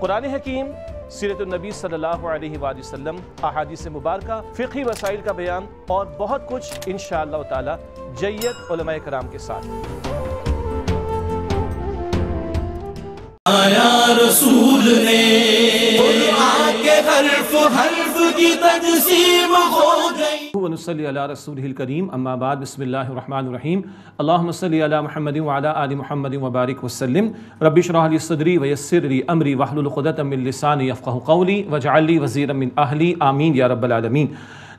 قرآن حکیم، سیرت النبی صلی اللہ علیہ وآلہ وسلم، احادیث مبارکہ، فقہی مسائل کا بیان اور بہت کچھ انشاءاللہ تعالی جید علماء کرام کے ساتھ۔ آیا رسول نے کے حرف حرف کی تجسیم ہو گئی ونصلی علی رسول الکریم اما بعد، بسم اللہ الرحمن الرحیم اللہم صلی علی محمد وعلى آل محمد وبارک وسلم. رب اشرح لی صدری ویسر لی امری واحلل عقدة من لسانی يفقهوا قولی واجعل لی وزيرا من اہلی آمین یا رب العالمین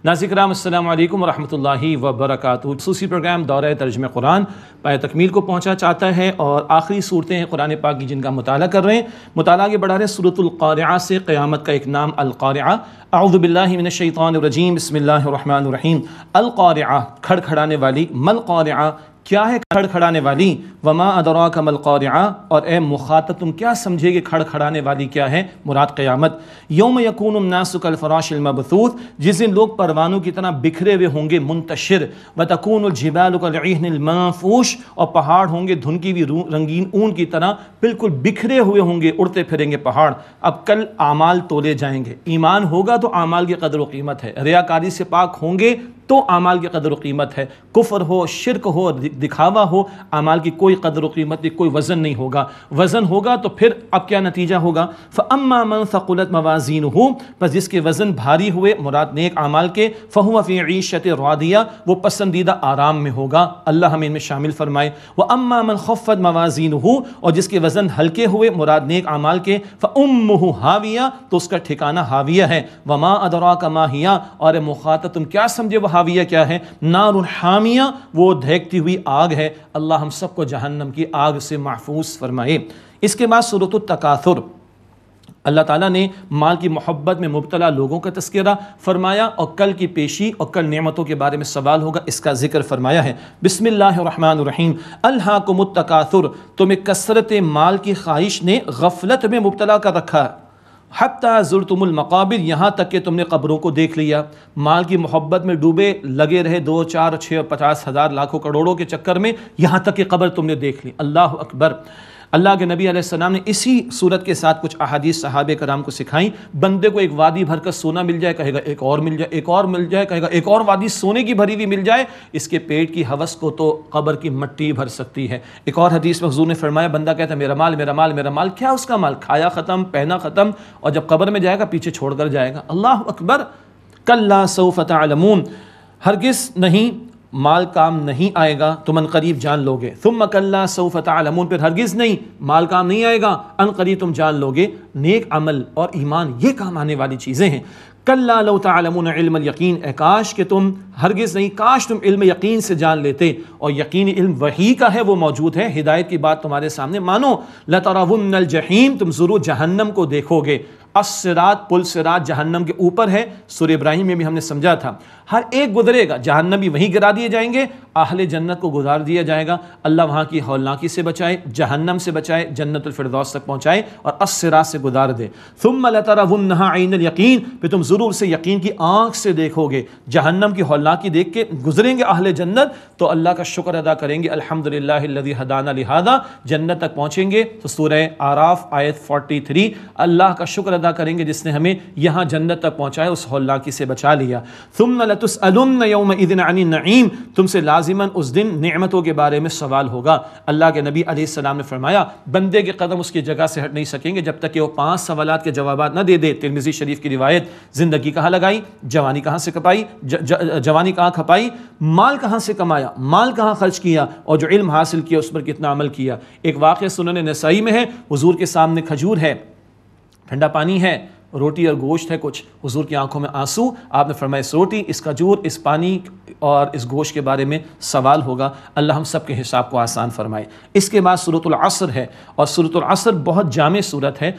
ناظرین کرام السلام علیکم ورحمۃ اللہ وبرکاتہ۔ خصوصی پروگرام دورہ ترجمہ قرآن پائے تکمیل کو پہنچا چاہتا ہے اور آخری صورتیں ہیں قرآن پاک کی جن کا مطالعہ کر رہے ہیں، مطالعہ کے بڑھا رہے صورت القارعہ سے قیامت کا ایک نام، القارعہ۔ اعوذ باللہ من الشیطان الرجیم، بسم اللہ الرحمن الرحیم۔ القارعہ، کھڑ کھڑانے والی، مل قارعہ کیا ہے کھڑ کھڑانے والی؟ وما ادراک مل قارعہ اور اے مخاطب، تم کیا سمجھے کہ کھڑ کھڑانے والی کیا ہے؟ مراد قیامت۔ یوم یکون الناس کالفراش المبثوث، جس دن لوگ پروانوں کی طرح بکھرے ہوئے ہوں گے، منتشر۔ وتکون الجبال کالعہن المنفوش، اور پہاڑ ہوں گے دھنکی ہوئی رنگین اون کی طرح بالکل بکھرے ہوئے ہوں گے، اڑتے پھریں گے پہاڑ۔ اب کل اعمال تولے جائیں گے۔ ایمان ہوگا تو اعمال کی قدر و قیمت ہے۔ ریاکاری سے پاک ہوں گے تو اعمال کی قدر و قیمت ہے۔ کفر ہو، شرک ہو، دکھاوا ہو، اعمال کی کوئی قدر و قیمت نہیں کوئی وزن نہیں ہوگا۔ وزن ہوگا تو پھر اب کیا نتیجہ ہوگا؟ فَأَمَّا مَنْ ثَقُلَتْ مَوَازِينُهُ پس جس کے وزن بھاری ہوئے، مراد نیک اعمال کے، فَهُوَ فِي عِيشَةٍ رَاضِيَةٍ، وہ پسندیدہ آرام میں ہوگا۔ اللہ ہمیں ان میں شامل فرمائے۔ وَأَمَّا مَنْ خَفَّتْ مَوَازِينُهُ، اور جس کے وزن ہلکے ہوئے، مراد نیک اعمال کے، فَأُمُّهُ هَاوِيَةٌ تو اس کا ٹھکانہ حاویہ ہے۔ وَمَا أَدْرَاكَ مَا هِيَا، اور اے مخاطب تم کیا سمجھے؟ وہ حاویہ کیا ہے؟ نار الحامیہ، وہ دھیکتی ہوئی آگ ہے۔ اللہ ہم سب کو جہنم کی آگ سے محفوظ فرمائے۔ اس کے بعد صورت التکاثر۔ اللہ تعالیٰ نے مال کی محبت میں مبتلا لوگوں کا تذکرہ فرمایا اور کل کی پیشی اور کل نعمتوں کے بارے میں سوال ہوگا، اس کا ذکر فرمایا ہے۔ بسم اللہ الرحمن الرحیم۔ الحاکم التکاثر۔ تمہیں کثرت مال کی خواہش نے غفلت میں مبتلا کر رکھا۔ حتیٰ زرتم المقابر، یہاں تک کہ تم نے قبروں کو دیکھ لیا۔ مال کی محبت میں ڈوبے لگے رہے دو، چار، چھ، پچاس ہزار لاکھوں کروڑوں کے چکر میں یہاں تک کہ قبر تم نے دیکھ لی۔ اللہ اکبر۔ اللہ کے نبی علیہ السلام نے اسی صورت کے ساتھ کچھ احادیث صحابہ کرام کو سکھائیں۔ بندے کو ایک وادی بھر کر سونا مل جائے، کہے گا ایک اور مل جائے، ایک اور مل جائے، کہے گا ایک اور وادی سونے کی بھری ہوئی مل جائے۔ اس کے پیٹ کی حوث کو تو قبر کی مٹی بھر سکتی ہے۔ ایک اور حدیث میں حضور نے فرمایا، بندہ کہتا ہے، میرا مال میرا مال میرا مال، کیا اس کا مال؟ کھایا ختم، پہنا ختم، اور جب قبر میں جائے گا، پیچھے چھوڑ کر جائے گا۔ اللہ اکبر کل سوف تعلمون۔ ہرگز نہیں مال کام نہیں آئے گا تم ان قریب جان لو گے ثم کلا سوف تعلمون۔ پھر ہرگز نہیں، مال کام نہیں آئے گا۔ ان قریب تم جان لو گے نیک عمل اور ایمان یہ کام آنے والی چیزیں ہیں۔ کلا لو تعلمون علم الیقین۔ اے کاش کہ تم ہرگز نہیں، کاش تم علم یقین سے جان لیتے۔ اور یقینی علم وہی کا ہے، وہ موجود ہے۔ ہدایت کی بات تمہارے سامنے مانو۔ لترون الجحیم۔ تم ضرور جہنم کو دیکھو گے۔ السرات پل سرات جہنم کے اوپر ہے۔ سورہ ابراہیم میں بھی ہم نے سمجھا تھا۔ ہر ایک گزرے گا جہنم بھی وہیں گرا دیے جائیں گے، اہل جنت کو گزار دیا جائے گا۔ اللہ وہاں کی ہولناکی سے بچائے، جہنم سے بچائے، جنت الفردوس تک پہنچائے اور السرات سے گزار دے۔ ثم لترونها عین الیقین، پھر تم ضرور سے یقین کی آنکھ سے دیکھو گے۔ جہنم کی ہولناکی دیکھ کے گزریں گے اہل جنت، تو اللہ کا شکر ادا کریں گے۔ الحمدللہ الذی ہدانا لہذا، جنت تک پہنچیں گے۔ تو سورہ آراف آیت 43 اللہ کا شکر ادا کریں گے جس نے ہمیں یہاں جنت تک پہنچایا اس ہولناکی سے بچا لیا۔ ثم لتسالن یومئذ عن النعیم تم سے لازماً اس دن نعمتوں کے بارے میں سوال ہوگا۔ اللہ کے نبی علیہ السلام نے فرمایا، بندے کے قدم اس کی جگہ سے ہٹ نہیں سکیں گے جب تک کہ وہ پانچ سوالات کے جوابات نہ دے دے۔ ترمذی شریف کی روایت، زندگی کہاں لگائی؟ جوانی کہاں سے کپائی جوانی کہاں کھپائی؟ مال کہاں سے کمایا؟ مال کہاں خرچ کیا؟ اور جو علم حاصل کیا، اس پر کتنا عمل کیا؟ ایک واقعہ سنن نسائی میں ہے، حضور کے سامنے کھجور ہے۔ ٹھنڈا پانی ہے۔ روٹی اور گوشت ہے، کچھ حضور کی آنکھوں میں آنسو۔ آپ نے فرمایا، اس روٹی، اس کھجور، اس پانی اور اس گوشت کے بارے میں سوال ہوگا۔ اللہ ہم سب کے حساب کو آسان فرمائے۔ اس کے بعد صورت العصر ہے اور صورت العصر بہت جامع صورت ہے۔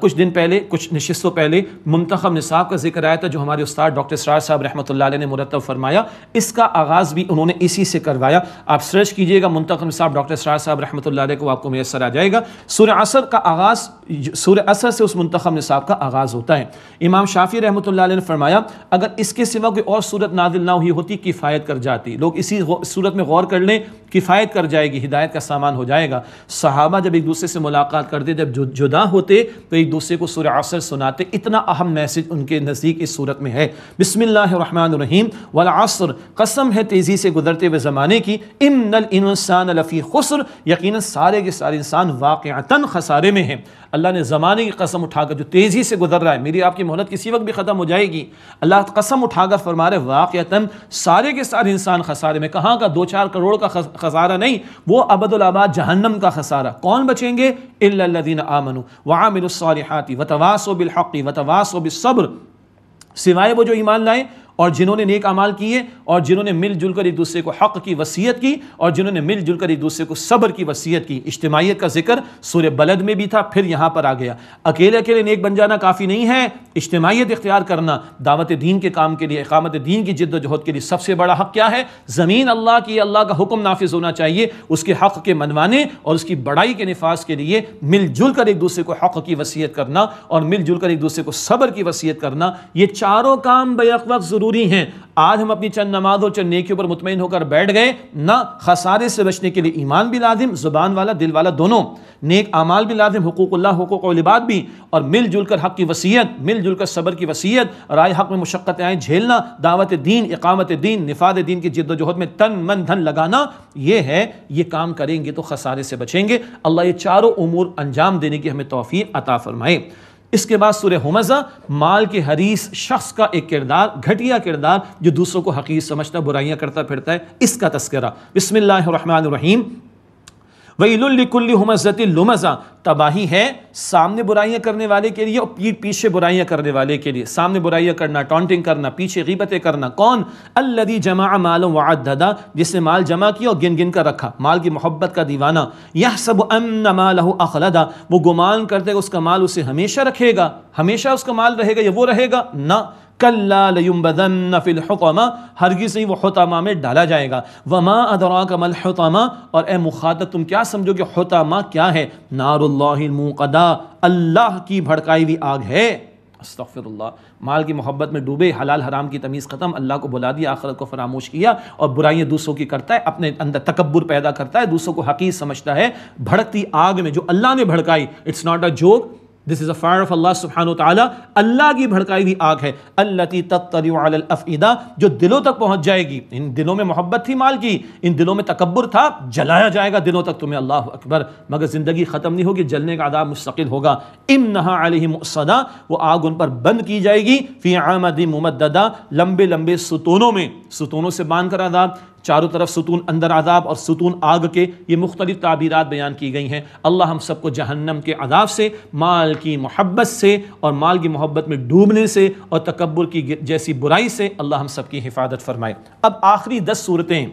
کچھ دن پہلے، کچھ نشستوں پہلے منتخب نصاب کا ذکر آیا تھا، جو ہمارے استاد ڈاکٹر سراج صاحب رحمۃ اللہ علیہ نے مرتب فرمایا۔ اس کا آغاز بھی انہوں نے اسی سے کروایا۔ آپ سرچ کیجیے گا منتخب نصاب ڈاکٹر سراج صاحب رحمۃ اللہ علیہ کو، آپ کو میسر آ جائے گا۔ سورہ عصر کا آغاز سورہ عصر سے اس منتخب نصاب کا آغاز ہو ہوتا ہے۔ امام شافی رحمۃ اللہ علیہ نے فرمایا، اگر اس کے سوا کوئی اور صورت نازل نہ ہوئی ہوتی، کفایت کر جاتی۔ لوگ اسی صورت میں غور کر لیں، کفایت کر جائے گی، ہدایت کا سامان ہو جائے گا۔ صحابہ جب ایک دوسرے سے ملاقات کرتے، جب جدا ہوتے، تو ایک دوسرے کو سورہ عصر سناتے۔ اتنا اہم میسج ان کے نزدیک اس صورت میں ہے۔ بسم اللہ الرحمن الرحیم۔ والعصر قسم ہے تیزی سے گزرتے ہوئے زمانے کی۔ ان الانسان لفی خسر۔ یقینا سارے کے سارے انسان واقعتاً خسارے میں ہیں۔ اللہ نے زمانے کی قسم اٹھا کر جو تیزی سے گزر رہا ہے۔ میری آپ کی مہلت کسی وقت بھی ختم ہو جائے گی۔ اللہ قسم اٹھا کر فرما رہے واقعتاً سارے کے سارے انسان خسارے میں، کہاں کا دو چار کروڑ کا خسارہ نہیں، وہ ابد الآباد جہنم کا خسارہ۔ کون بچیں گے؟ الا الذین آمنوا وعاملوا الصالحات وتواصوا بالحق وتواصوا بالصبر۔ سوائے وہ جو ایمان لائیں اور جنہوں نے نیک عمال کیے، اور جنہوں نے مل جل کر ایک دوسرے کو حق کی وصیت کی، اور جنہوں نے مل جل کر ایک دوسرے کو صبر کی وصیت کی۔ اجتماعیت کا ذکر سورہ بلد میں بھی تھا، پھر یہاں پر آ گیا۔ اکیلے اکیلے نیک بن جانا کافی نہیں ہے۔ اجتماعیت اختیار کرنا، دعوت دین کے کام کے لیے، اقامت دین کی جد و جہد کے لیے سب سے بڑا حق کیا ہے؟ زمین اللہ کی، اللہ کا حکم نافذ ہونا چاہیے، اس کے حق کے منوانے اور اس کی بڑائی کے نفاذ کے لیے مل جل کر ایک دوسرے کو حق کی وصیت کرنا اور مل جل کر ایک دوسرے کو صبر کی وصیت کرنا۔ یہ چاروں کام بیک وقت ضرور ضروری ہیں۔ آج ہم اپنی چند نماز اور چند نیکیوں پر مطمئن ہو کر بیٹھ گئے۔ نہ خسارے سے بچنے کے لیے ایمان بھی لازم، زبان والا، دل والا دونوں۔ نیک اعمال بھی لازم، حقوق اللہ، حقوق و لباد بھی۔ اور مل جل کر حق کی وصیت، مل جل کر صبر کی وصیت، رائے حق میں مشقت آئیں، جھیلنا، دعوت دین، اقامت دین نفاد دین کی جد و جہد میں تن من دھن لگانا۔ یہ ہے، یہ کام کریں گے تو خسارے سے بچیں گے۔ اللہ یہ چاروں امور انجام دینے کی ہمیں توفیق عطا فرمائے۔ اس کے بعد سورہ حمزہ، مال کے حریص شخص کا ایک کردار، گھٹیا کردار جو دوسروں کو حقیق سمجھتا، برائیاں کرتا پھرتا ہے، اس کا تذکرہ۔ بسم اللہ الرحمن الرحیم۔ ویل الکل حمزت المزہ تباہی ہے سامنے برائیاں کرنے والے کے لیے اور پیچھے برائیاں کرنے والے کے لیے۔ سامنے برائیاں کرنا ٹونٹنگ کرنا، پیچھے غیبتیں کرنا۔ کون؟ الذي جمع مال وعددا جس نے مال جمع کیا اور گن گن کر رکھا۔ مال کی محبت کا دیوانہ۔ يحسب ان ماله اخلدا، وہ گمان کرتے کہ اس کا مال اسے ہمیشہ رکھے گا۔ ہمیشہ اس کا مال رہے گا یا وہ رہے گا؟ نہ۔ کلا لیمبذن فی الحطمہ ہرگز نہیں وہ حطمہ میں ڈالا جائے گا۔ وما ادراک مل حطمہ اور اے مخاطب تم کیا سمجھو کہ حطمہ کیا ہے؟ نار اللہ الموقدہ، اللہ کی بھڑکائی ہوئی آگ ہے۔ استغفر اللہ مال کی محبت میں ڈوبے، حلال حرام کی تمیز ختم، اللہ کو بلا دیا، آخرت کو فراموش کیا اور برائیاں دوسروں کی کرتا ہے، اپنے اندر تکبر پیدا کرتا ہے، دوسروں کو حقیق سمجھتا ہے۔ بھڑکتی آگ میں جو اللہ نے بھڑکائی it's not a joke this is a fire of اللہ سبحانہ تعالیٰ اللہ کی بھڑکائی ہوئی آگ ہے. اللہ تطلع علی الافئدہ جو دلوں تک پہنچ جائے گی. ان دلوں میں محبت تھی مال کی. ان دلوں میں تکبر تھا. جلایا جائے گا دلوں تک. تمہیں اللہ اکبر. مگر زندگی ختم نہیں ہوگی. جلنے کا عذاب مستقل ہوگا. امنہا علیہ مؤصدہ وہ آگ ان پر بند کی جائے گی. فی عامد ممددہ لمبے لمبے ستونوں میں. ستونوں سے باندھ کر عذاب. چاروں طرف ستون اندر عذاب اور ستون آگ کے یہ مختلف تعبیرات بیان کی گئی ہیں۔ اللہ ہم سب کو جہنم کے عذاب سے، مال کی محبت سے اور مال کی محبت میں ڈوبنے سے اور تکبر کی جیسی برائی سے اللہ ہم سب کی حفاظت فرمائے۔ اب آخری دس صورتیں۔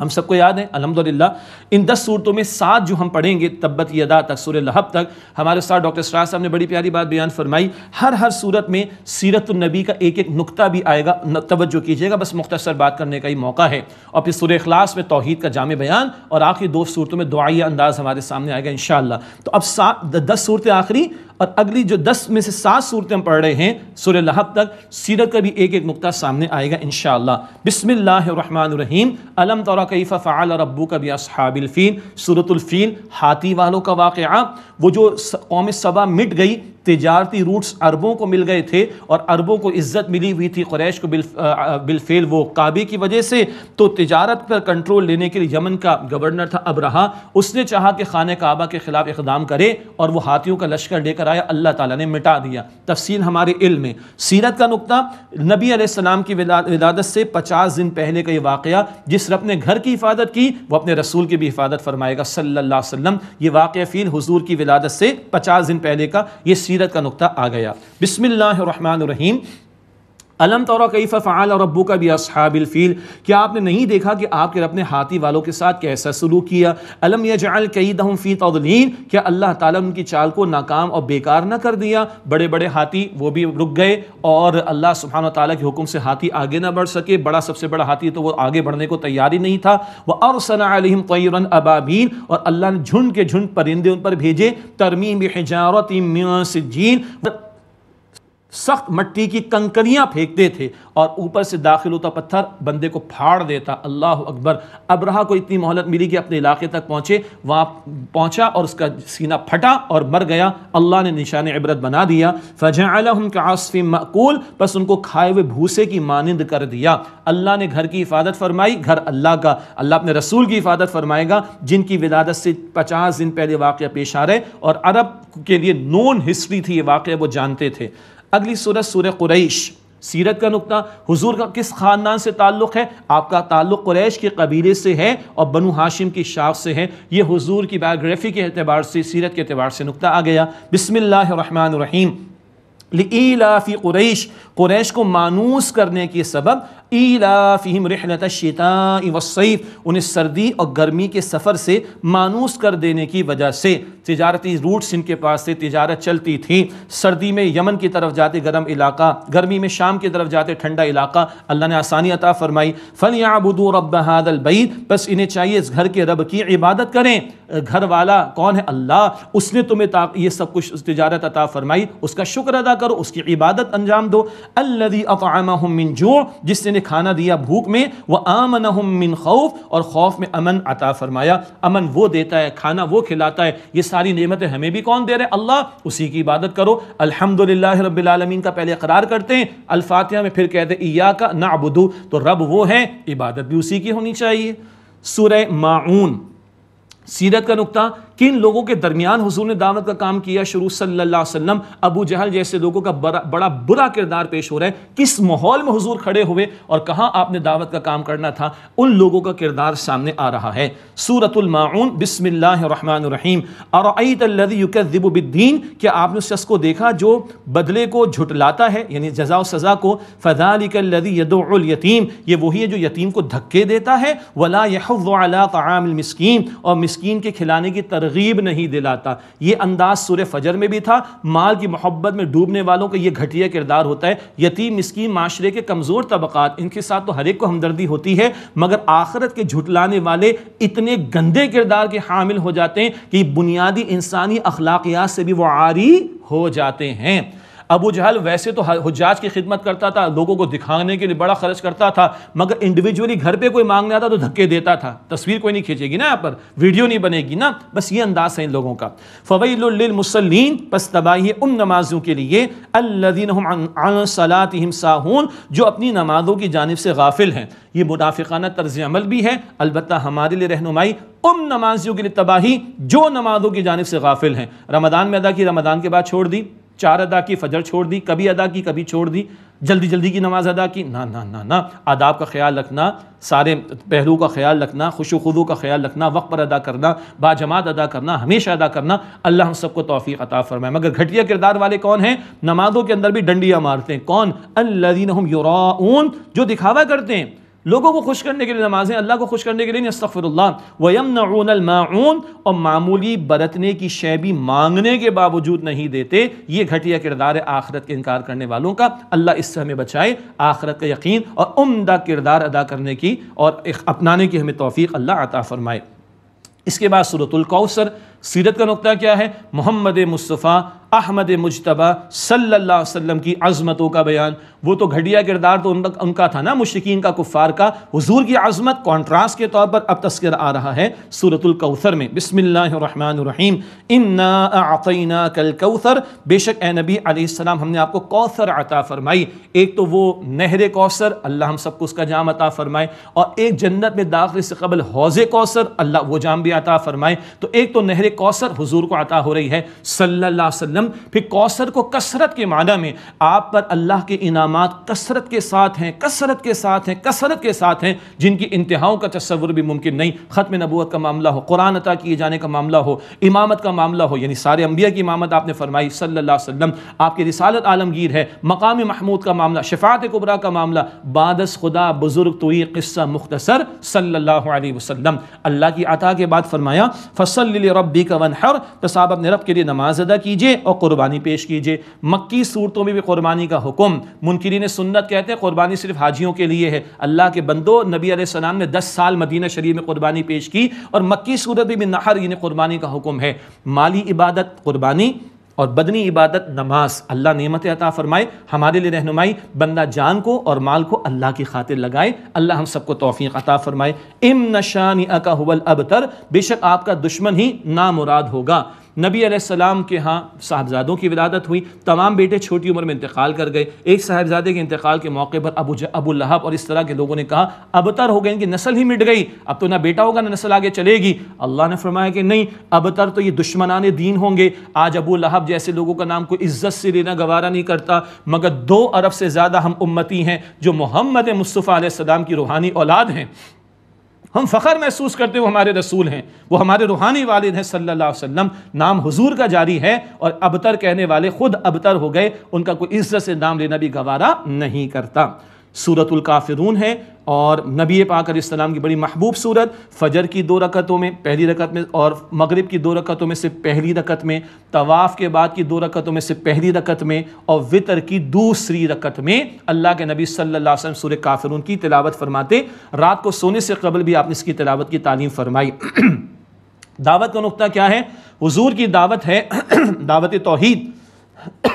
ہم سب کو یاد ہے، الحمدللہ، ان دس صورتوں میں سات جو ہم پڑھیں گے، تبت یدا تک سورہ لہب تک، ہمارے ساتھ ڈاکٹر سراج صاحب نے بڑی پیاری بات بیان فرمائی۔ ہر ہر صورت میں سیرت النبی کا ایک ایک نقطہ بھی آئے گا توجہ کیجیے گا، بس مختصر بات کرنے کا ہی موقع ہے۔ اور پھر سورہ اخلاص میں توحید کا جامع بیان اور آخری دو صورتوں میں دعائیہ انداز ہمارے سامنے آئے گا انشاءاللہ۔ تو اب سات دس صورتیں آخری اور اگلی جو دس میں سے سات صورتیں ہم پڑھ رہے ہیں، سورہ لہب تک سیرت کا بھی ایک ایک نقطہ سامنے آئے گا انشاءاللہ۔ بسم اللہ الرحمن الرحیم۔ علم طور کیف فعال ربو کا بھی اصحاب الفیل؟ صورت الفیل، ہاتھی والوں کا واقعہ۔ وہ جو قوم صبا مٹ گئی تجارتی روٹس عربوں کو مل گئے تھے اور عربوں کو عزت ملی ہوئی تھی، قریش کو بالفعل وہ کعبے کی وجہ سے۔ تو تجارت پر کنٹرول لینے کے لیے یمن کا گورنر تھا اب رہا۔ اس نے چاہا کہ خانہ کعبہ کے خلاف اقدام کرے اور وہ ہاتھیوں کا لشکر لے کر آیا۔ اللہ تعالیٰ نے مٹا دیا۔ تفصیل ہمارے علم میں۔ سیرت کا نقطہ، نبی علیہ السلام کی ولادت سے پچاس دن پہلے کا یہ واقعہ، جس رب نے گھر کی حفاظت کی، وہ اپنے رسول کی بھی حفاظت فرمائے گا۔ صلی اللہ علیہ وسلم، یہ واقعہ فیل حضور کی ولادت سے پچاس دن پہلے کا۔ یہ سیرت کا نقطہ آ گیا۔ بسم اللہ الرحمن الرحیم۔ علم طور کیف فعال اور ابو کا بھی اصحاب الفیل کیا آپ نے نہیں دیکھا کہ آپ کے رب نے ہاتھی والوں کے ساتھ کیسا سلوک کیا؟ علم یجعل کیدہم فی تضلین کیا اللہ تعالیٰ ان کی چال کو ناکام اور بیکار نہ کر دیا؟ بڑے بڑے ہاتھی وہ بھی رک گئے اور اللہ سبحانہ تعالیٰ کے حکم سے ہاتھی آگے نہ بڑھ سکے۔ بڑا سب سے بڑا ہاتھی تو وہ آگے بڑھنے کو تیار ہی نہیں تھا۔ وہ ارسل علیہم طیرا ابابین اور اللہ نے جھنڈ کے جھنڈ پرندے ان پر بھیجے۔ ترمیم بحجارت من سجین سخت مٹی کی کنکریاں پھینکتے تھے اور اوپر سے داخل ہوتا پتھر بندے کو پھاڑ دیتا۔ اللہ اکبر۔ ابرہا کو اتنی مہلت ملی کہ اپنے علاقے تک پہنچے، وہاں پہنچا اور اس کا سینہ پھٹا اور مر گیا۔ اللہ نے نشان عبرت بنا دیا۔ فجعلہم کعصف مأکول پس ان کو کھائے ہوئے بھوسے کی مانند کر دیا۔ اللہ نے گھر کی حفاظت فرمائی، گھر اللہ کا۔ اللہ اپنے رسول کی حفاظت فرمائے گا، جن کی ولادت سے پچاس دن پہلے واقعہ پیش آ رہے۔ اور عرب کے لیے نون ہسٹری تھی یہ واقعہ، وہ جانتے تھے۔ اگلی صورت سورہ قریش. سیرت کا نقطہ، حضور کا کس خاندان سے تعلق ہے؟ آپ کا تعلق قریش کے قبیلے سے ہے اور بنو ہاشم کی شاخ سے ہے. یہ حضور کی بایوگرافی کے اعتبار سے، سیرت کے اعتبار سے نقطہ آ گیا. بسم اللہ الرحمن الرحیم. لِإِيلَافِ قریش. قریش کو مانوس کرنے کے سبب ایلافہم رحلت الشتاء والصیف انہیں سردی اور گرمی کے سفر سے مانوس کر دینے کی وجہ سے۔ تجارتی روٹس ان کے پاس سے تجارت چلتی تھی۔ سردی میں یمن کی طرف جاتے گرم علاقہ، گرمی میں شام کی طرف جاتے ٹھنڈا علاقہ، اللہ نے آسانی عطا فرمائی۔ فَلْيَعْبُدُوا رَبَّ هَذَا الْبَيْتِ، بس انہیں چاہیے اس گھر کے رب کی عبادت کریں۔ گھر والا کون ہے؟ اللہ۔ اس نے تمہیں یہ سب کچھ تجارت عطا فرمائی۔ اس کا شکر ادا کرو، اس کی عبادت انجام دو۔ الذي اطعمهم من جوع، جس نے نے کھانا دیا بھوک میں وہ آمنہم من خوف، اور خوف میں امن عطا فرمایا۔ امن وہ دیتا ہے، کھانا وہ کھلاتا ہے۔ یہ ساری نعمتیں ہمیں بھی کون دے رہے؟ اللہ، اسی کی عبادت کرو۔ الحمدللہ رب العالمین کا پہلے اقرار کرتے ہیں۔ الفاتحہ میں پھر کہتے ہیں، ایاکا نعبدو تو رب وہ ہے عبادت بھی اسی کی ہونی چاہیے۔ سورہ معون سیرت کا نقطہ۔ کن لوگوں کے درمیان حضور نے دعوت کا کام کیا؟ شروع صلی اللہ علیہ وسلم، ابو جہل جیسے لوگوں کا بڑا بڑا برا کردار پیش ہو رہا ہے۔ کس ماحول میں حضور کھڑے ہوئے اور کہاں آپ نے دعوت کا کام کرنا تھا؟ ان لوگوں کا کردار سامنے آ رہا ہے۔ سورت الماعون، بسم اللہ الرحمن الرحیم۔ ارعیت الذی یکذب بالدین، کیا آپ نے اس شخص کو دیکھا جو بدلے کو جھٹلاتا ہے؟ یعنی جزا و سزا کو۔ فذلک الذی یدعو الیتیم، یہ وہی ہے جو یتیم کو دھکے دیتا ہے۔ ولا یحض علی طعام المسکین۔ اور مسکین کے کھلانے کی ترغیب ترغیب نہیں دلاتا۔ یہ انداز سورہ فجر میں بھی تھا۔ مال کی محبت میں ڈوبنے والوں کا یہ گھٹیا کردار ہوتا ہے۔ یتیم، مسکین، معاشرے کے کمزور طبقات، ان کے ساتھ تو ہر ایک کو ہمدردی ہوتی ہے، مگر آخرت کے جھٹلانے والے اتنے گندے کردار کے حامل ہو جاتے ہیں کہ بنیادی انسانی اخلاقیات سے بھی وہ عاری ہو جاتے ہیں۔ ابو جہل ویسے تو حجاج کی خدمت کرتا تھا، لوگوں کو دکھانے کے لیے بڑا خرچ کرتا تھا، مگر انڈیویجولی گھر پہ کوئی مانگنے آتا تو دھکے دیتا تھا۔ تصویر کوئی نہیں کھینچے گی نا یہاں پر، ویڈیو نہیں بنے گی نا۔ بس یہ انداز ہے ان لوگوں کا۔ فویل للمسلین پس تباہی ان نمازوں کے لیے الذین هم عن صلاتهم ساہون جو اپنی نمازوں کی جانب سے غافل ہیں۔ یہ منافقانہ طرز عمل بھی ہے البتہ ہمارے لیے رہنمائی ان نمازیوں کے لیے تباہی جو نمازوں کی جانب سے غافل ہیں۔ رمضان میں ادا کی، رمضان کے بعد چھوڑ دی۔ چار ادا کی فجر چھوڑ دی، کبھی ادا کی، کبھی چھوڑ دی، جلدی جلدی کی نماز ادا کی۔ نہ نہ نہ نہ آداب کا خیال رکھنا، سارے پہلو کا خیال رکھنا خوش و خدو کا خیال رکھنا، وقت پر ادا کرنا با جماعت ادا کرنا، ہمیشہ ادا کرنا، اللہ ہم سب کو توفیق عطا فرمائے۔ مگر گھٹیا کردار والے کون ہیں؟ نمازوں کے اندر بھی ڈنڈیاں مارتے ہیں۔ کون؟ الذین یراؤون، جو دکھاوا کرتے ہیں۔ لوگوں کو خوش کرنے کے لیے نمازیں، اللہ کو خوش کرنے کے لیے استغفر اللہ وَيَمْنَعُونَ الْمَاعُونَ، اور معمولی برتنے کی شے بھی مانگنے کے باوجود نہیں دیتے. یہ گھٹیا کردار ہے آخرت کے انکار کرنے والوں کا. اللہ اس سے ہمیں بچائے، آخرت کا یقین اور عمدہ کردار ادا کرنے کی اور اپنانے کی ہمیں توفیق اللہ عطا فرمائے۔ اس کے بعد صورت القوثر سیرت کا نقطہ کیا ہے؟ محمد مصطفیٰ، احمد مجتبہ صلی اللہ علیہ وسلم کی عظمتوں کا بیان۔ وہ تو گھڑیا کردار تو ان کا تھا نا مشرقین کا، کفار کا۔ حضور کی عظمت کانٹراسٹ کے طور پر اب تذکر آ رہا ہے سورت الکوثر میں۔ بسم اللہ الرحمن الرحیم۔ انا اعطیناک الکوثر بے شک اے نبی علیہ السلام، ہم نے آپ کو کوثر عطا فرمائی۔ ایک تو وہ نہر کوثر، اللہ ہم سب کو اس کا جام عطا فرمائے۔ اور ایک جنت میں داخل سے قبل حوض کوثر، اللہ وہ جام بھی عطا فرمائے۔ تو ایک تو نہر کوثر حضور کو عطا ہو رہی ہے صلی اللہ علیہ وسلم۔ پھر کوثر کو کثرت کے معنی میں آپ پر اللہ کے انعامات کثرت کے ساتھ ہیں، کثرت کے ساتھ ہیں، کثرت کے ساتھ ہیں، جن کی انتہاؤں کا تصور بھی ممکن نہیں۔ ختم نبوت کا معاملہ ہو، قرآن عطا کیے جانے کا معاملہ ہو، امامت کا معاملہ ہو یعنی سارے انبیاء کی امامت آپ نے فرمائی صلی اللہ علیہ وسلم۔ آپ کی رسالت عالمگیر ہے، مقام محمود کا معاملہ، شفاعت قبرا کا معاملہ۔ بادس خدا بزرگ تو یہ قصہ مختصر صلی اللہ علیہ وسلم۔ اللہ کی عطا کے بعد فرمایا، فصل ربی کا ونحر پس آپ اپنے رب کے لیے نماز ادا کیجیے اور قربانی پیش کیجیے۔ مکی صورتوں میں بھی قربانی کا حکم۔ منکرین سنت کہتے ہیں قربانی صرف حاجیوں کے لیے ہے۔ اللہ کے بندو نبی علیہ السلام نے دس سال مدینہ شریف میں قربانی پیش کی اور مکی صورت بھی نحر یعنی قربانی کا حکم ہے۔ مالی عبادت، قربانی۔ اور بدنی عبادت نماز اللہ نعمت عطا فرمائے، ہمارے لیے رہنمائی، بندہ جان کو اور مال کو اللہ کی خاطر لگائے، اللہ ہم سب کو توفیق عطا فرمائے۔ ام نشانی اکا ابتر بے شک آپ کا دشمن ہی نامراد ہوگا۔ نبی علیہ السلام کے ہاں صاحبزادوں کی ولادت ہوئی، تمام بیٹے چھوٹی عمر میں انتقال کر گئے۔ ایک صاحبزادے کے انتقال کے موقع پر ابو ابو لہب اور اس طرح کے لوگوں نے کہا، ابتر ہو گئے، ان کی نسل ہی مٹ گئی۔ اب تو نہ بیٹا ہوگا، نہ نسل آگے چلے گی۔ اللہ نے فرمایا کہ نہیں، ابتر تو یہ دشمنان دین ہوں گے۔ آج ابو لہب جیسے لوگوں کا نام کوئی عزت سے لینا گوارا نہیں کرتا، مگر دو ارب سے زیادہ ہم امتی ہیں جو محمد مصطفیٰ علیہ السلام کی روحانی اولاد ہیں۔ ہم فخر محسوس کرتے وہ ہمارے رسول ہیں، وہ ہمارے روحانی والد ہیں صلی اللہ علیہ وسلم۔ نام حضور کا جاری ہے اور ابتر کہنے والے خود ابتر ہو گئے، ان کا کوئی عزت سے نام لینا بھی گوارا نہیں کرتا۔ صورت الکافرون ہے اور نبی پاک علیہ السلام کی بڑی محبوب صورت، فجر کی دو رکعتوں میں، پہلی رکعت میں اور مغرب کی دو رکعتوں میں سے پہلی رکعت میں، طواف کے بعد کی دو رکعتوں میں سے پہلی رکعت میں اور وطر کی دوسری رکعت میں اللہ کے نبی صلی اللہ علیہ وسلم سورہ کافرون کی تلاوت فرماتے، رات کو سونے سے قبل بھی آپ نے اس کی تلاوت کی تعلیم فرمائی۔ دعوت کا نقطہ کیا ہے؟ حضور کی دعوت ہے، دعوت توحید۔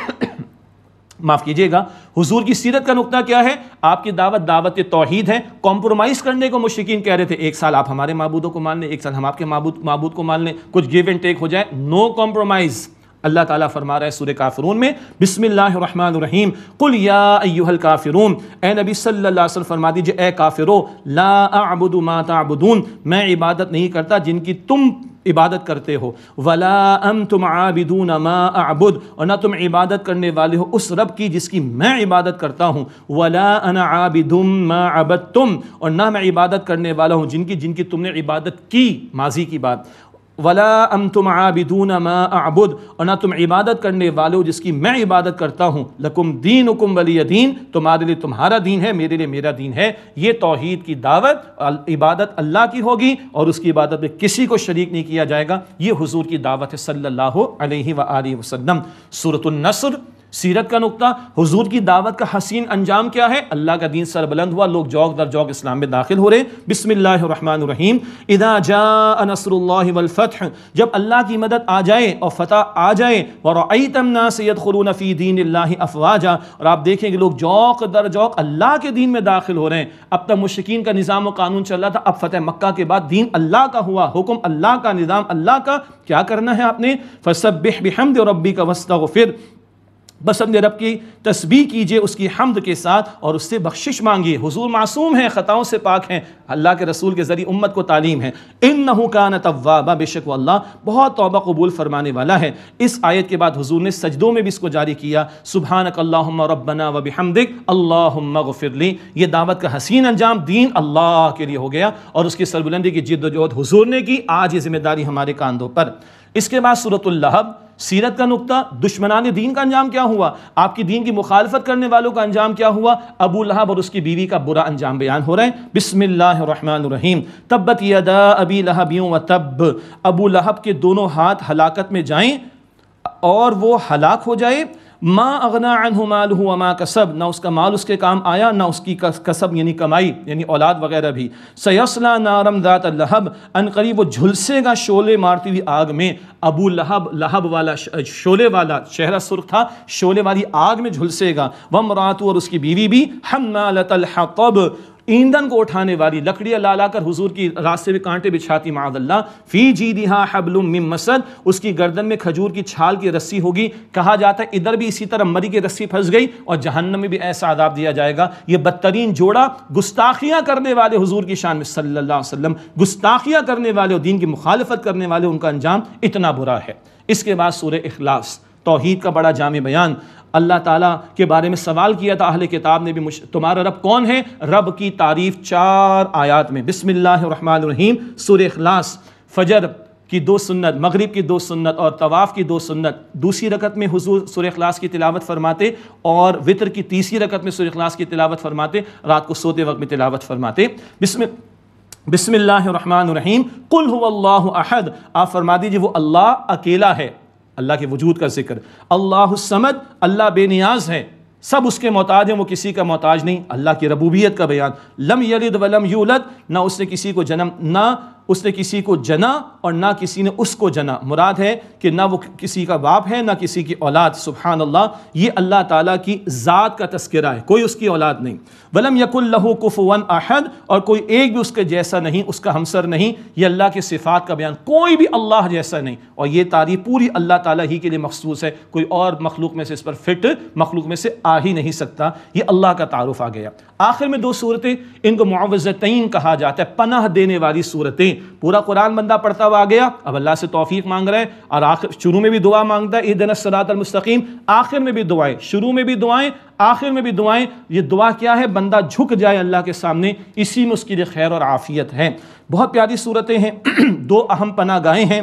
معاف کیجیے گا۔ حضور کی سیرت کا نقطہ کیا ہے؟ آپ کی دعوت دعوت توحید ہے۔ کمپرومائز کرنے کو مشرقین کہہ رہے تھے، ایک سال آپ ہمارے معبودوں کو مان لیں، ایک سال ہم آپ کے معبود معبود کو مان لیں۔ کچھ گیو اینڈ ٹیک ہو جائے۔ نو کمپرومائز اللہ تعالیٰ فرما رہا ہے سورہ کافرون میں بسم اللہ الرحمن الرحیم۔ قل یا ایوہ الکافرون، اے نبی صلی اللہ علیہ وسلم، فرما دیجیے، اے کافرو، لا اعبد ما تعبدون۔ میں عبادت نہیں کرتا جن کی تم عبادت کرتے ہو۔ ولا انتم عابدون ما اعبد اور نہ تم عبادت کرنے والے ہو اس رب کی جس کی میں عبادت کرتا ہوں۔ ولا انا عابد ما عبدتم۔ اور نہ میں عبادت کرنے والا ہوں جن کی جن کی تم نے عبادت کی، ماضی کی بات۔ ولا ام تم عابدون ما اعبد اور نہ تم عبادت کرنے والے ہو جس کی میں عبادت کرتا ہوں۔ لکم دین حکم ولی دین تمہارے لیے تمہارا دین ہے، میرے لیے میرا دین ہے۔ یہ توحید کی دعوت عبادت اللہ کی ہوگی۔ اور اس کی عبادت میں کسی کو شریک نہیں کیا جائے گا۔ یہ حضور کی دعوت ہے صلی اللہ علیہ وآلہ وسلم۔ سورة النصر۔ سیرت کا نقطہ، حضور کی دعوت کا حسین انجام کیا ہے؟ اللہ کا دین سر بلند ہوا، لوگ جوک در جوک اسلام میں داخل ہو رہے بسم اللہ الرحمن الرحیم۔ اذا جاء نصر اللہ والفتح، جب اللہ کی مدد آ جائے اور فتح آ جائے ورعیت الناس يدخلون فی دین اللہ افواجا۔ اور آپ دیکھیں کہ لوگ جوک در جوک اللہ کے دین میں داخل ہو رہے ہیں۔ اب تک مشکین کا نظام و قانون چل رہا تھا، اب فتح مکہ کے بعد دین اللہ کا ہوا، حکم اللہ کا، نظام اللہ کا۔ کیا کرنا ہے آپ نے؟ فسبح بحمد ربی کا واستغفر۔ بس اپنے رب کی تسبیح کیجیے، اس کی حمد کے ساتھ اور اس سے بخشش مانگیے حضور معصوم ہیں، خطاؤں سے پاک ہیں۔ اللہ کے رسول کے ذریعے امت کو تعلیم ہے۔ انہو کان توابا بے شک اللہ بہت توبہ قبول فرمانے والا ہے۔ اس آیت کے بعد حضور نے سجدوں میں بھی اس کو جاری کیا۔ سبحانک اللہم ربنا و بحمدک اللہم غفر لی۔ یہ دعوت کا حسین انجام دین اللہ کے لیے ہو گیا اور اس کی سربلندی کی جد و جہد حضور نے کی۔ آج یہ ذمہ داری ہمارے کاندھوں پر۔ اس کے بعد صورت اللہب، سیرت کا نقطہ، دشمنان دین کا انجام کیا ہوا؟ آپ کی دین کی مخالفت کرنے والوں کا انجام کیا ہوا؟ ابو لہب اور اس کی بیوی کا برا انجام بیان ہو رہے ہیں بسم اللہ الرحمن الرحیم۔ تبت یدا ابی لہبیوں و تب۔ ابو لہب کے دونوں ہاتھ ہلاکت میں جائیں اور وہ ہلاک ہو جائے۔ ما اغنا عنہ مالہ وما کسب نہ اس کا مال اس کے کام آیا، نہ اس کی کسب یعنی کمائی یعنی اولاد وغیرہ بھی۔ سیسلا نارم ذات اللہب ان قریب وہ جھلسے گا شولے مارتی ہوئی آگ میں۔ ابو لہب لہب والا شولے والا چہرہ سرخ تھا، شولے والی آگ میں جھلسے گا۔ ومراتو اور اس کی بیوی بھی۔ ہم الحطب ایندھن کو اٹھانے والی لکڑیاں لا لا کر حضور کی راستے میں کانٹے بچھاتی معاذ اللہ۔ فی جی دیہا حبل من مسد۔ اس کی گردن میں کھجور کی چھال کی رسی ہوگی۔ کہا جاتا ہے، ادھر بھی اسی طرح مری کی رسی پھنس گئی اور جہنم میں بھی ایسا عذاب دیا جائے گا۔ یہ بدترین جوڑا گستاخیاں کرنے والے حضور کی شان میں صلی اللہ علیہ وسلم۔ گستاخیاں کرنے والے اور دین کی مخالفت کرنے والے ان کا انجام اتنا برا ہے۔ اس کے بعد سورہ اخلاص، توحید کا بڑا جامع بیان۔ اللہ تعالیٰ کے بارے میں سوال کیا تھا، اہل کتاب نے بھی مش... تمہارا رب کون ہے؟ رب کی تعریف چار آیات میں، بسم اللہ الرحمن الرحیم سور اخلاص، فجر کی دو سنت، مغرب کی دو سنت اور طواف کی دو سنت۔ دوسری رکعت میں حضور سور اخلاص کی تلاوت فرماتے اور وطر کی تیسری رکعت میں سور اخلاص کی تلاوت فرماتے، رات کو سوتے وقت میں تلاوت فرماتے۔ بسم بسم اللہ الرحمن الرحیم، قل هو اللہ احد۔ آپ فرما دیجیے وہ اللہ اکیلا ہے۔ اللہ کے وجود کا ذکر۔ اللہ السمد اللہ بے نیاز ہے۔ سب اس کے محتاج ہیں، وہ کسی کا محتاج نہیں۔ اللہ کی ربوبیت کا بیان۔ لم یلد ولم یولد، نہ اس نے کسی کو جنم، نہ اس نے کسی کو جنا اور نہ کسی نے اس کو جنا۔ مراد ہے کہ نہ وہ کسی کا باپ ہے، نہ کسی کی اولاد۔ سبحان اللہ، یہ اللہ تعالیٰ کی ذات کا تذکرہ ہے، کوئی اس کی اولاد نہیں۔ ولم یق اللہ کف ون احد، اور کوئی ایک بھی اس کے جیسا نہیں، اس کا ہمسر نہیں۔ یہ اللہ کے صفات کا بیان، کوئی بھی اللہ جیسا نہیں۔ اور یہ تعریف پوری اللہ تعالیٰ ہی کے لیے مخصوص ہے۔ کوئی اور مخلوق میں سے اس پر فٹ مخلوق میں سے آ ہی نہیں سکتا۔ یہ اللہ کا تعارف آ گیا۔ آخر میں دو صورتیں، ان کو معوضتین کہا جاتا ہے، پناہ دینے والی صورتیں۔ پورا قرآن بندہ پڑھتا ہوا آ گیا۔ اب اللہ سے توفیق مانگ رہا ہے اور آخر شروع میں بھی دعا مانگتا ہے عید السلاط المستقیم۔ آخر میں بھی دعائیں۔ شروع میں بھی دعائیں، آخر میں بھی دعائیں۔ یہ دعا کیا ہے؟ بندہ جھک جائے اللہ کے سامنے، اسی میں اس کی خیر اور عافیت ہے۔ بہت پیاری صورتیں ہیں۔ دو اہم پناہ گاہیں ہیں۔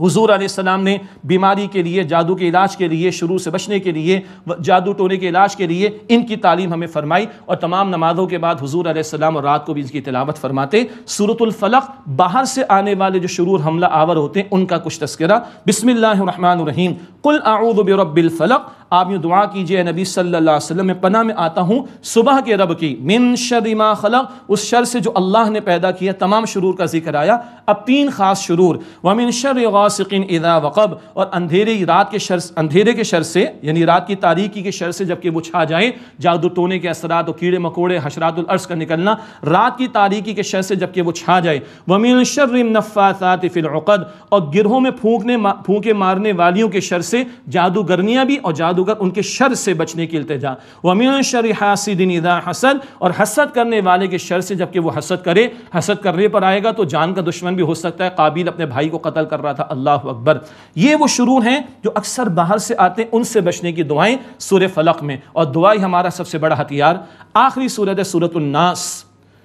حضور علیہ السلام نے بیماری کے لیے، جادو کے علاج کے لیے، شروع سے بچنے کے لیے، جادو ٹونے کے علاج کے لیے ان کی تعلیم ہمیں فرمائی اور تمام نمازوں کے بعد حضور علیہ السلام اور رات کو بھی ان کی تلاوت فرماتے۔ صورت الفلق باہر سے آنے والے جو شرور حملہ آور ہوتے ہیں، ان کا کچھ تذکرہ۔ بسم اللہ الرحمن الرحیم۔ قل اعوذ برب الفلق۔ آپ یوں دعا کیجیے نبی صلی اللہ علیہ وسلم، میں پناہ میں آتا ہوں صبح کے رب کی۔ من شر ما خلق، اس شر سے جو اللہ نے پیدا کیا، تمام شرور کا ذکر آیا۔ اب تین خاص شرور۔ ومن شر غاسق اذا وقب۔ اور اندھیرے رات کے شر اندھیرے کے شر سے یعنی رات کی تاریکی کے شر سے جبکہ وہ چھا جائے، جادو ٹونے کے اثرات اور کیڑے مکوڑے، حشرات الارض کا نکلنا، رات کی تاریکی کے شر سے جبکہ وہ چھا جائے۔ ومن شر النفاثات فی العقد۔ اور گرہوں میں پھونکنے، پھونکے مارنے والیوں کے شر سے جادوگرنیاں بھی اور جادو جادوگر ان کے شر سے بچنے کی التجا۔ وَمِن شَرِ حَاسِدٍ اِذَا حَسَد۔ اور حسد کرنے والے کے شر سے جبکہ وہ حسد کرے، حسد کرنے پر آئے گا تو جان کا دشمن بھی ہو سکتا ہے۔ قابل اپنے بھائی کو قتل کر رہا تھا۔ اللہ اکبر۔ یہ وہ شرور ہیں جو اکثر باہر سے آتے ہیں، ان سے بچنے کی دعائیں سورہ فلق میں۔ اور دعائی ہمارا سب سے بڑا ہتھیار۔ آخری صورت ہے سورت الناس۔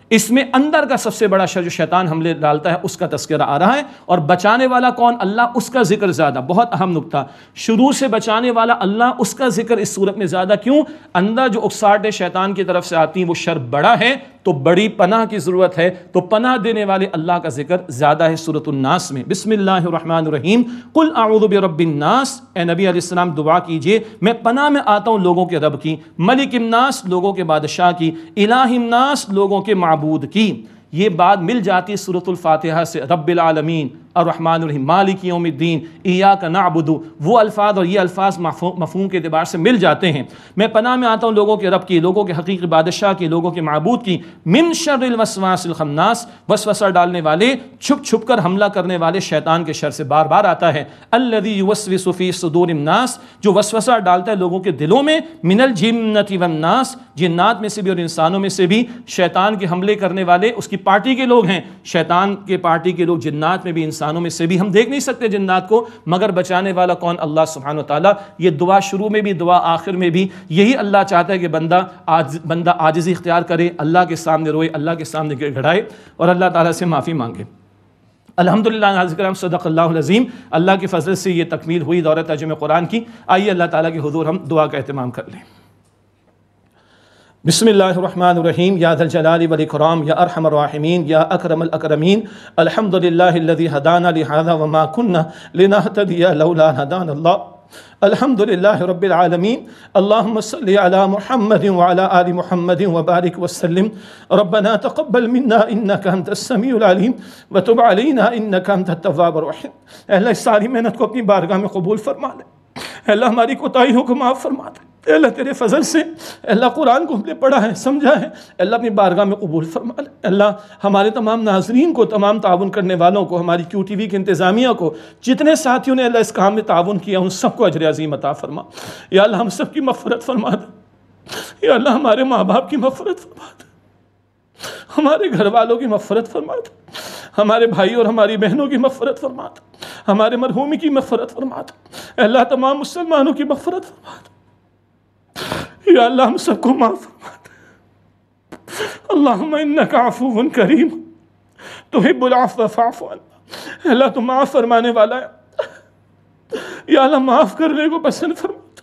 اس میں اندر کا سب سے بڑا شر جو شیطان حملے ڈالتا ہے، اس کا تذکرہ آ رہا ہے۔ اور بچانے والا کون؟ اللہ، اس کا ذکر زیادہ، بہت اہم نقطہ۔ شروع سے بچانے والا اللہ، اس کا ذکر اس صورت میں زیادہ کیوں؟ اندر جو اکساٹ شیطان کی طرف سے آتی ہیں وہ شر بڑا ہے، تو بڑی پناہ کی ضرورت ہے۔ تو پناہ دینے والے اللہ کا ذکر زیادہ ہے صورت الناس میں۔ بسم اللہ الرحمن الرحیم۔ قل اعوذ برب الناس۔ اے نبی علیہ السلام، دعا کیجیے۔ میں پناہ میں آتا ہوں لوگوں کے رب کی۔ ملک الناس، لوگوں کے بادشاہ کی۔ الہ الناس، لوگوں کے معبود کی یہ بات مل جاتی صورت الفاتحہ سے رب العالمین۔ الرحمن الرحیم، مالک یوم الدین ایا کا نعبدو وہ الفاظ اور یہ الفاظ مفہوم کے اعتبار سے مل جاتے ہیں۔ میں پناہ میں آتا ہوں لوگوں کے رب کی، لوگوں کے حقیقی بادشاہ کی، لوگوں کے معبود کی۔ من شر الوسواس الخناس، وسوسہ ڈالنے والے، چھپ چھپ کر حملہ کرنے والے شیطان کے شر سے بار بار آتا ہے۔ الذي يوسوس في صدور الناس، جو وسوسہ ڈالتا ہے لوگوں کے دلوں میں، من الجنۃ والناس، جنات میں سے بھی اور انسانوں میں سے بھی۔ شیطان کے حملے کرنے والے، اس کی پارٹی کے لوگ ہیں۔ شیطان کے پارٹی کے لوگ، جنات میں بھی انسان انسانوں میں سے بھی ہم دیکھ نہیں سکتے جنات کو، مگر بچانے والا کون اللہ سبحانہ و تعالیٰ یہ دعا شروع میں بھی، دعا آخر میں بھی یہی اللہ چاہتا ہے کہ بندہ آج، بندہ عاجزی اختیار کرے، اللہ کے سامنے روئے، اللہ کے سامنے گھڑائے اور اللہ تعالیٰ سے معافی مانگے۔ الحمد للہ کرم صدق اللہ العظیم۔ اللہ کی فضل سے یہ تکمیل ہوئی دور ترجمہ قرآن کی۔ آئیے اللہ تعالیٰ کے حضور ہم دعا کا اہتمام کر لیں۔ بسم اللہ الرحمن الرحیم یا ذا الجلال والاکرام یا ارحم الراحمین یا اکرم الاکرمین الحمد للہ الذي هدانا لهذا وما كنا لنهتدي لولا هدانا الله الحمد لله رب العالمين اللهم صل على محمد وعلى آل محمد وبارك وسلم ربنا تقبل منا انك انت السميع العليم وتب علينا انك انت التواب الرحيم اے اللہ اس ساری محنت کو اپنی بارگاہ میں قبول فرما لے اے اللہ ہماری کوتاہیوں کو معاف فرما دے اے اللہ تیرے فضل سے اے اللہ قرآن کو ہم نے پڑھا ہے، سمجھا ہے۔ اے اللہ اپنی بارگاہ میں قبول فرما لے۔ اللہ ہمارے تمام ناظرین کو، تمام تعاون کرنے والوں کو، ہماری کیو ٹی وی کے انتظامیہ کو، جتنے ساتھیوں نے اللہ اس کام میں تعاون کیا، ان سب کو اجر عظیم عطا فرما۔ یا اللہ ہم سب کی مغفرت فرما دے۔ یا اللہ ہمارے ماں باپ کی مغفرت فرما دے۔ ہمارے گھر والوں کی مغفرت فرما دے۔ ہمارے بھائی اور ہماری بہنوں کی مغفرت فرما دے۔ ہمارے مرحومی کی مغفرت فرما دے۔ اللہ تمام مسلمانوں کی مغفرت فرما دے۔ یا اللہ ہم سب کو معاف فرما دے۔ اللہم انکا عفو کریم۔ تحب العفو فعفو اللہ اللہ تو معاف فرمانے والا ہے۔ یا اللہ معاف کرنے کو پسند فرما دے۔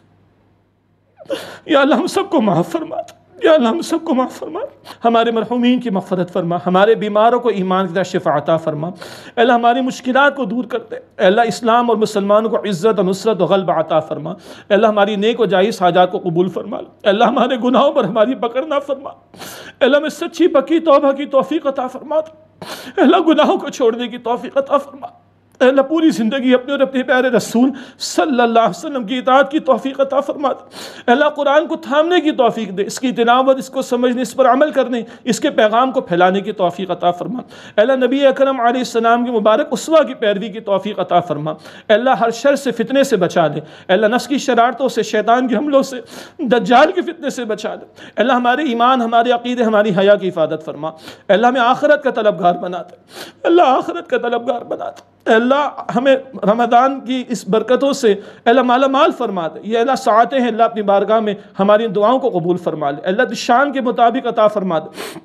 یا اللہ ہم سب کو معاف فرما دے۔ یا اللہ ہم سب کو معاف فرما۔ ہمارے مرحومین کی مغفرت فرما۔ ہمارے بیماروں کو ایمان کی شفا عطا فرما۔ اے اللہ ہماری مشکلات کو دور کر دے۔ اے اللہ اسلام اور مسلمانوں کو عزت و نصرت و غلب عطا فرما۔ اے اللہ ہماری نیک و جائز حاجات کو قبول فرما۔ اے اللہ ہمارے گناہوں پر ہماری پکڑنا فرما۔ اے اللہ میں سچی پکی توبہ کی توفیق عطا فرما۔ اے اللہ گناہوں کو چھوڑنے کی توفیق عطا فرما۔ اللہ پوری زندگی اپنے اور اپنے پیارے رسول صلی اللہ علیہ وسلم کی اطاعت کی توفیق عطا فرما دے اللہ قرآن کو تھامنے کی توفیق دے، اس کی تلاوت، اس کو سمجھنے، اس پر عمل کرنے، اس کے پیغام کو پھیلانے کی توفیق عطا فرما اللہ نبی اکرم علیہ السلام کی مبارک اسوا کی پیروی کی توفیق عطا فرما اللہ ہر شر سے فتنے سے بچا دے اللہ نفس کی شرارتوں سے، شیطان کے حملوں سے، دجال کے فتنے سے بچا دے اللہ ہمارے ایمان، ہمارے عقیدے، ہماری حیا کی حفاظت فرما۔ اللہ ہمیں آخرت کا طلبگار بنا دے۔ اللہ آخرت کا طلبگار بنا دے۔ اے اللہ ہمیں رمضان کی اس برکتوں سے اے اللہ مالا مال فرما دے یہ اللہ ساعتیں ہیں، اللہ اپنی بارگاہ میں ہماری دعاؤں کو قبول فرما لے۔ اللہ شان کے مطابق عطا فرما دے۔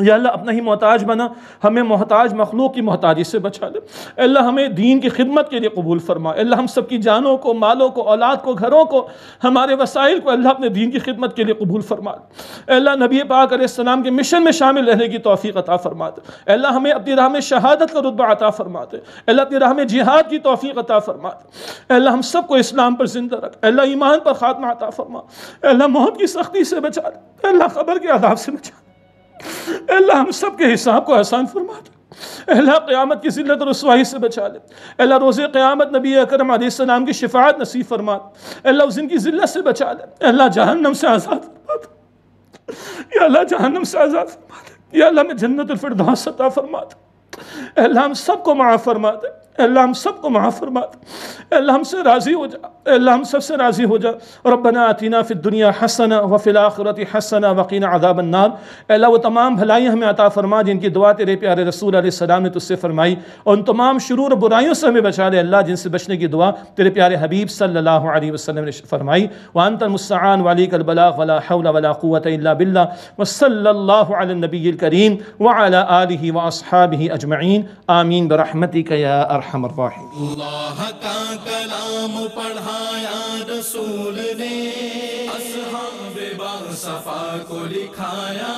یا اللہ اپنا ہی محتاج بنا، ہمیں محتاج مخلوق کی محتاجی سے بچا لے۔ اے اللہ، ہمیں دین کی خدمت کے لیے قبول فرما۔ اے اللہ، ہم سب کی جانوں کو، مالوں کو، اولاد کو، گھروں کو، ہمارے وسائل کو اللہ اپنے دین کی خدمت کے لیے قبول فرما۔ اے اللہ، نبی پاک علیہ السلام کے مشن میں شامل رہنے کی توفیق عطا فرما دے۔ اے اللہ، ہمیں اپنی راہ میں شہادت کا رتبہ عطا فرما دے۔ اے اللہ، اپنی راہ میں جہاد کی توفیق عطا فرما دے۔ اے اللہ، ہم سب کو اسلام پر زندہ رکھ۔ اے اللہ، ایمان پر خاتمہ عطا فرما۔ اے اللہ، موت کی سختی سے بچا۔ دے اے اللہ خبر کے عذاب سے بچا۔ دے اے اللہ ہم سب کے حساب کو آسان فرما دے اے اللہ قیامت کی ذلت اور رسوائی سے بچا لے۔ اے اللہ روز قیامت نبی اکرم علیہ السلام کی شفاعت نصیب فرما اے اللہ اس دن کی ذلت سے بچا لے۔ اے اللہ جہنم سے آزاد فرما دے یا اللہ جہنم سے آزاد فرما دے یا اللہ میں جنت الفردوس عطا فرما دے اے اللہ ہم سب کو معاف فرما دے اللہ ہم سب کو معاف فرما دے اللہ ہم سے راضی ہو جا اللہ ہم سب سے راضی ہو جا ربنا آتینا فی الدنیا حسنا وفی الاخرت حسنا وقینا عذاب النار اللہ وہ تمام بھلائیں ہمیں عطا فرما جن کی دعا تیرے پیارے رسول علیہ السلام نے تجھ سے فرمائی ان تمام شرور برائیوں سے ہمیں بچا لے اللہ جن سے بچنے کی دعا تیرے پیارے حبیب صلی اللہ علیہ وسلم نے فرمائی وانت المستعان وعلیک البلاغ ولا حول ولا قوة الا باللہ وصلی اللہ علی النبی الكریم وعلى آلہ واصحابہ اجمعین آمین برحمتک یا ارحم ارحم الراحمین. اللہ کا کلام پڑھایا رسول نے اصحاب با صفا کو لکھایا